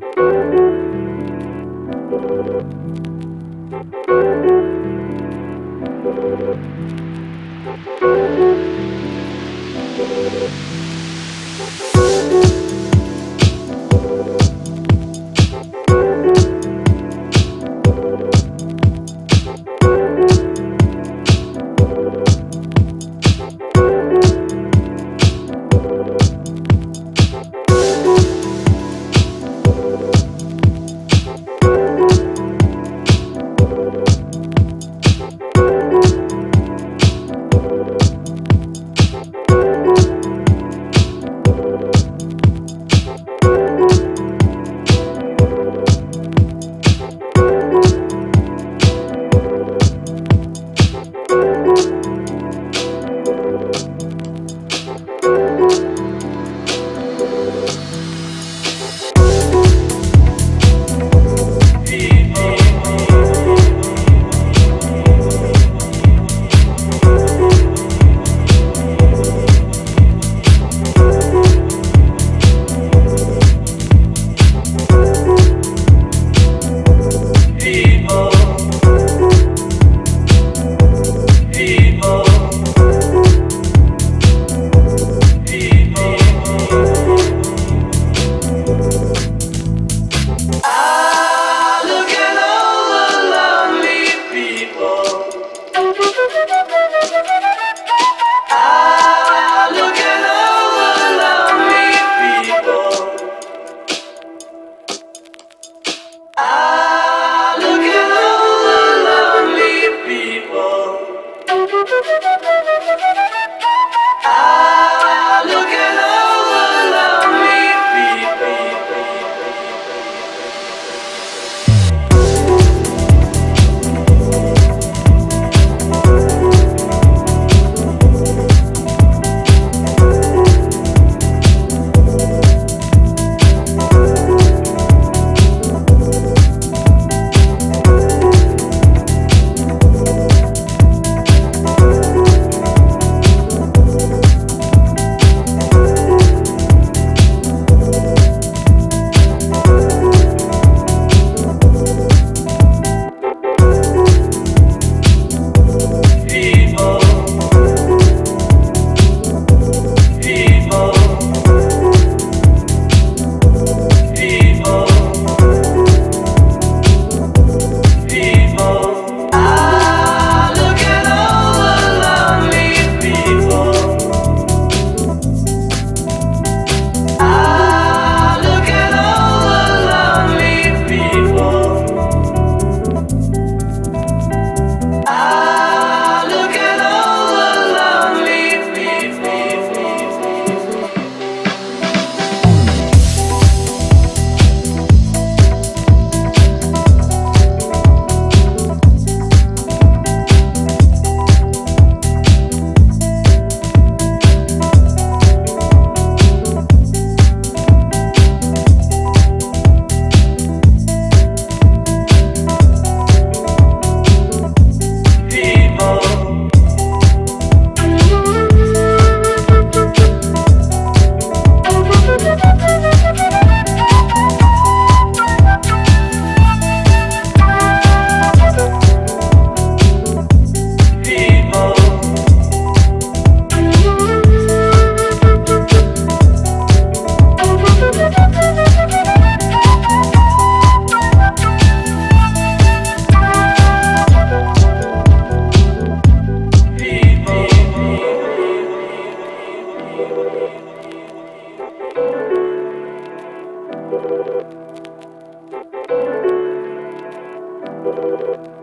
People. Música